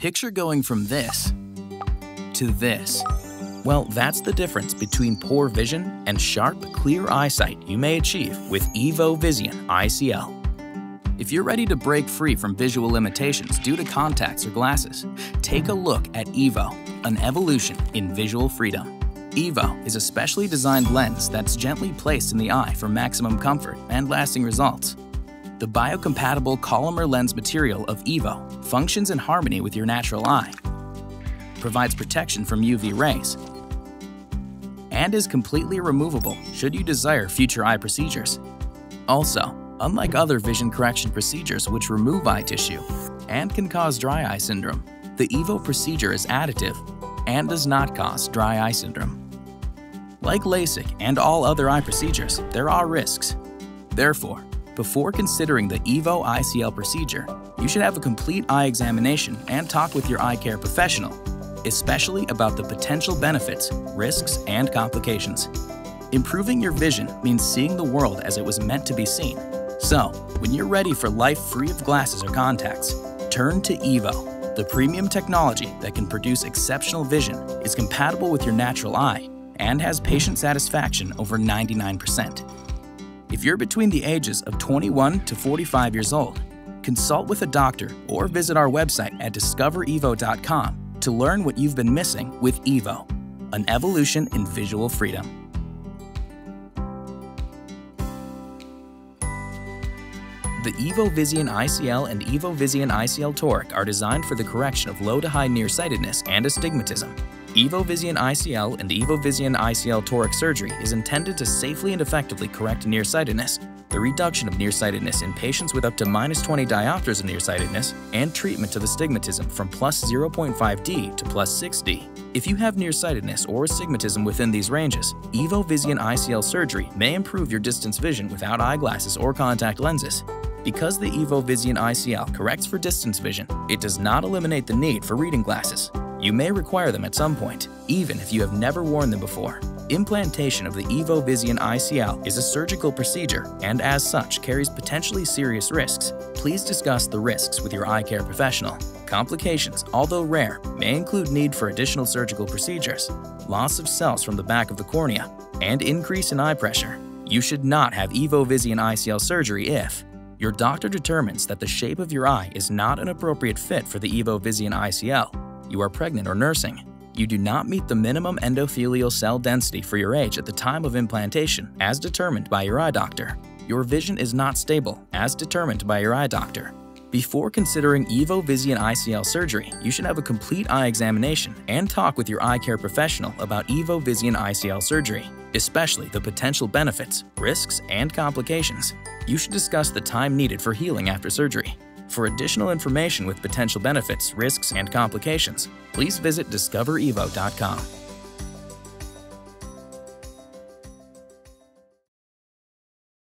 Picture going from this to this. Well, that's the difference between poor vision and sharp, clear eyesight you may achieve with EVO Visian ICL. If you're ready to break free from visual limitations due to contacts or glasses, take a look at EVO, an evolution in visual freedom. EVO is a specially designed lens that's gently placed in the eye for maximum comfort and lasting results. The biocompatible Collamer lens material of EVO functions in harmony with your natural eye, provides protection from UV rays, and is completely removable should you desire future eye procedures. Also, unlike other vision correction procedures which remove eye tissue and can cause dry eye syndrome, the EVO procedure is additive and does not cause dry eye syndrome. Like LASIK and all other eye procedures, there are risks. Therefore, before considering the EVO ICL procedure, you should have a complete eye examination and talk with your eye care professional, especially about the potential benefits, risks, and complications. Improving your vision means seeing the world as it was meant to be seen. So, when you're ready for life free of glasses or contacts, turn to EVO. The premium technology that can produce exceptional vision is compatible with your natural eye and has patient satisfaction over 99%. If you're between the ages of 21 to 45 years old, consult with a doctor or visit our website at discoverevo.com to learn what you've been missing with EVO, an evolution in visual freedom. The EVO Visian ICL and EVO Visian ICL Toric are designed for the correction of low to high nearsightedness and astigmatism. EVO Visian ICL and EVO Visian ICL toric surgery is intended to safely and effectively correct nearsightedness, the reduction of nearsightedness in patients with up to minus 20 diopters of nearsightedness, and treatment of astigmatism from plus 0.5D to plus 6D. If you have nearsightedness or astigmatism within these ranges, EVO Visian ICL surgery may improve your distance vision without eyeglasses or contact lenses. Because the EVO Visian ICL corrects for distance vision, it does not eliminate the need for reading glasses. You may require them at some point, even if you have never worn them before. Implantation of the EVO Visian ICL is a surgical procedure and as such carries potentially serious risks. Please discuss the risks with your eye care professional. Complications, although rare, may include need for additional surgical procedures, loss of cells from the back of the cornea, and increase in eye pressure. You should not have EVO Visian ICL surgery if your doctor determines that the shape of your eye is not an appropriate fit for the EVO Visian ICL, you are pregnant or nursing, you do not meet the minimum endothelial cell density for your age at the time of implantation as determined by your eye doctor. Your vision is not stable as determined by your eye doctor. Before considering EVO Visian ICL surgery, you should have a complete eye examination and talk with your eye care professional about EVO Visian ICL surgery, especially the potential benefits, risks, and complications. You should discuss the time needed for healing after surgery. For additional information with potential benefits, risks, and complications, please visit discoverevo.com.